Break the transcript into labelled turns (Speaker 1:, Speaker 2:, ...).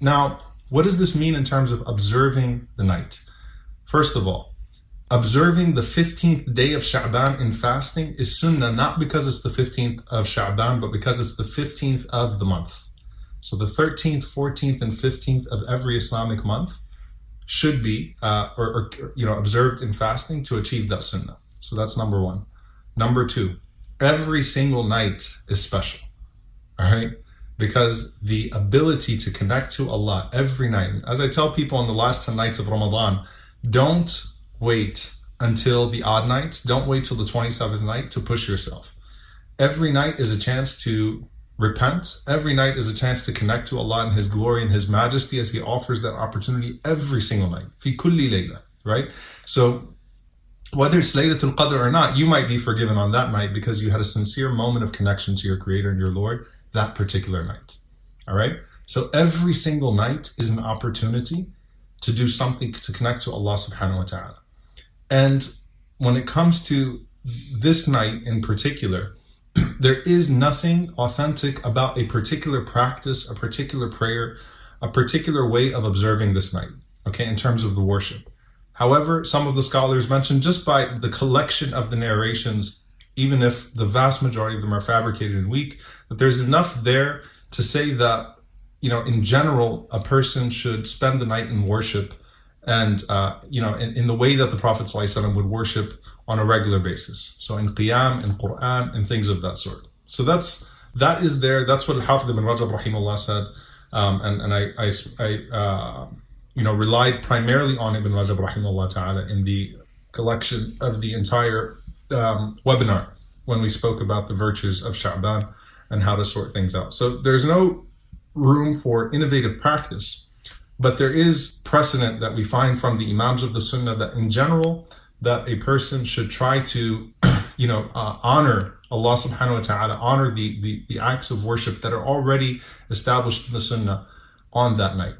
Speaker 1: Now, what does this mean in terms of observing the night? First of all, observing the 15th day of Sha'ban in fasting is sunnah not because it's the 15th of Sha'ban, but because it's the 15th of the month. So the 13th, 14th, and 15th of every Islamic month should be uh, or, or, you know observed in fasting to achieve that sunnah. So that's number one. Number two, every single night is special. All right. Because the ability to connect to Allah every night, as I tell people on the last 10 nights of Ramadan, don't wait until the odd nights. Don't wait till the 27th night to push yourself. Every night is a chance to repent. Every night is a chance to connect to Allah and His glory and His majesty as He offers that opportunity every single night. Fi kulli layla, right? So whether it's Laylatul Qadr or not, you might be forgiven on that night because you had a sincere moment of connection to your Creator and your Lord that particular night. All right? So every single night is an opportunity to do something to connect to Allah subhanahu wa ta'ala. And when it comes to this night in particular, there is nothing authentic about a particular practice, a particular prayer, a particular way of observing this night, okay, in terms of the worship. However, some of the scholars mention just by the collection of the narrations, even if the vast majority of them are fabricated and weak, that there's enough there to say that, you know, in general, a person should spend the night in worship and, uh, you know, in, in, the way that the Prophet ﷺ would worship on a regular basis. So in Qiyam, in Quran, and things of that sort. So that's, that is there. That's what Hafid ibn Rajab rahimahullah said. Um, and, and I, I, I uh, you know, relied primarily on Ibn Rajab rahimahullah ta'ala in the collection of the entire um, webinar when we spoke about the virtues of Sha'ban and how to sort things out. So there's no room for innovative practice, but there is precedent that we find from the Imams of the Sunnah that in general, that a person should try to, you know, uh, honor Allah subhanahu wa ta'ala, honor the, the, the acts of worship that are already established in the Sunnah on that night.